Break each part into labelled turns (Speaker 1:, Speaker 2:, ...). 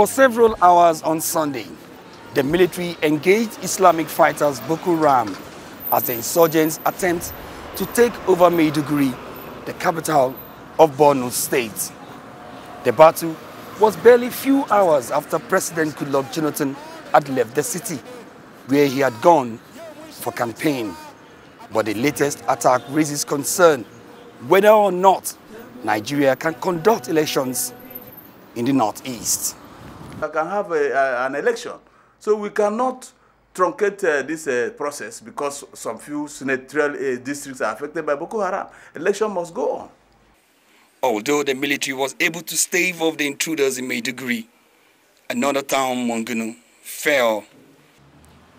Speaker 1: For several hours on Sunday, the military engaged Islamic fighters Boko Haram as the insurgents attempt to take over Maiduguri, the capital of Borno State. The battle was barely few hours after President Goodluck Jonathan had left the city, where he had gone for campaign. But the latest attack raises concern whether or not Nigeria can conduct elections in the northeast.
Speaker 2: I can have a, a, an election. So we cannot truncate uh, this uh, process because some few senatorial uh, districts are affected by Boko Haram. Election must go on.
Speaker 1: Although the military was able to stave off the intruders in Maiduguri, another town, Monguno, fell.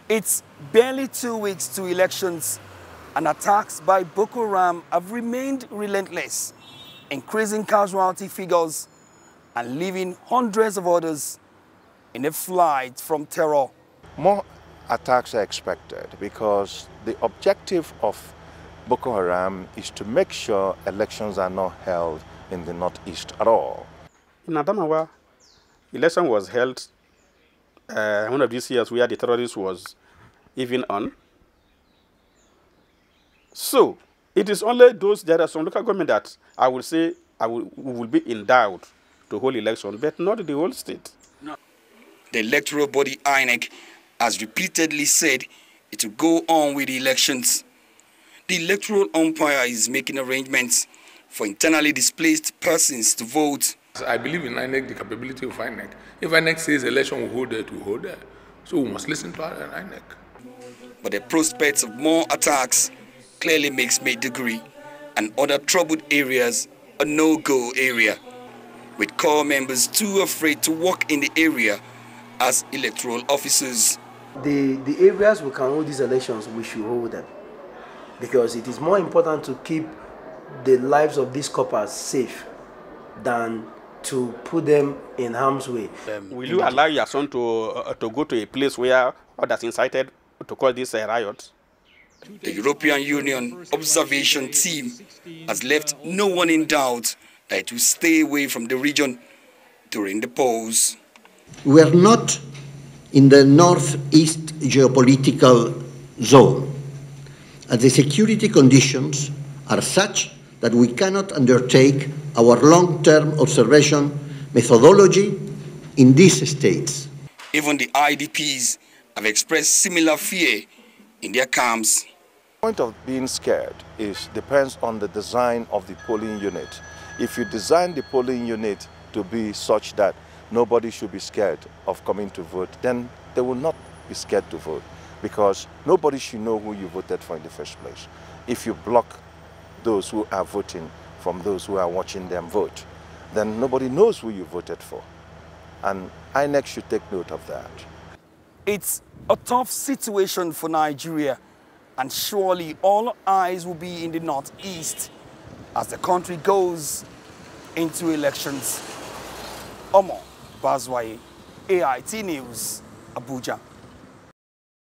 Speaker 1: It's barely two weeks to elections and attacks by Boko Haram have remained relentless, increasing casualty figures and leaving hundreds of others in a flight from terror.
Speaker 3: More attacks are expected because the objective of Boko Haram is to make sure elections are not held in the northeast at all.
Speaker 4: In Adamawa, election was held uh, one of these years where the terrorist was even on. So it is only those there are some local government that I will say I will, will be endowed to hold election, but not the whole state.
Speaker 1: The electoral body INEC has repeatedly said it will go on with the elections. The electoral umpire is making arrangements for internally displaced persons to vote.
Speaker 5: I believe in INEC, the capability of INEC. If INEC says election will hold there, will hold there. So we must listen to INEC.
Speaker 1: But the prospects of more attacks clearly makes Maiduguri and other troubled areas a no-go area, with corps members too afraid to walk in the area as electoral officers.
Speaker 6: The, the areas we can hold these elections, we should hold them. Because it is more important to keep the lives of these corpers safe than to put them in harm's way.
Speaker 4: Um, will you allow your son to, uh, to go to a place where others incited to call this a riot?
Speaker 1: The European Union observation team has left no one in doubt that it will stay away from the region during the pause.
Speaker 7: We are not in the northeast geopolitical zone, and the security conditions are such that we cannot undertake our long-term observation methodology in these states.
Speaker 1: Even the IDPs have expressed similar fear in their camps.
Speaker 3: The point of being scared is depends on the design of the polling unit. If you design the polling unit to be such that nobody should be scared of coming to vote, then they will not be scared to vote because nobody should know who you voted for in the first place. If you block those who are voting from those who are watching them vote, then nobody knows who you voted for. And INEC should take note of that.
Speaker 1: It's a tough situation for Nigeria, and surely all eyes will be in the northeast as the country goes into elections. Omor Bazuaye, AIT News, Abuja.